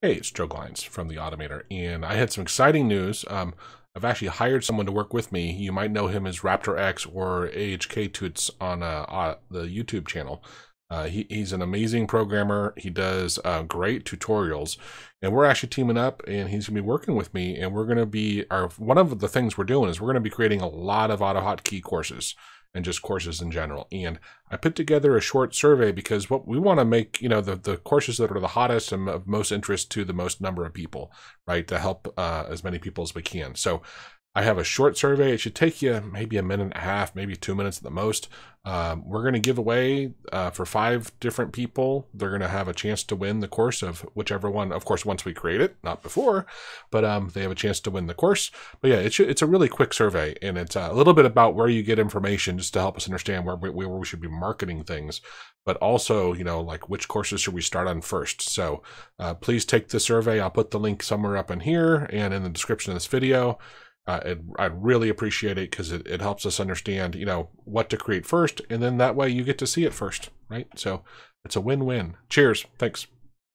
Hey, it's Joe Glines from the Automator, and I had some exciting news. Um, I've actually hired someone to work with me. You might know him as RaptorX or AHK Tuts on uh, uh, the YouTube channel. Uh, he, he's an amazing programmer. He does uh, great tutorials, and we're actually teaming up. And he's gonna be working with me. And we're gonna be our one of the things we're doing is we're gonna be creating a lot of AutoHotkey courses and just courses in general. And I put together a short survey because what we want to make, you know, the, the courses that are the hottest and of most interest to the most number of people, right? To help uh, as many people as we can. So I have a short survey. It should take you maybe a minute and a half, maybe two minutes at the most. Um, we're going to give away uh, for five different people. They're going to have a chance to win the course of whichever one. Of course, once we create it, not before, but um, they have a chance to win the course. But yeah, it's it's a really quick survey, and it's a little bit about where you get information just to help us understand where we, where we should be marketing things, but also you know like which courses should we start on first. So uh, please take the survey. I'll put the link somewhere up in here and in the description of this video. Uh, I'd really appreciate it because it, it helps us understand, you know, what to create first, and then that way you get to see it first, right? So it's a win-win. Cheers. Thanks.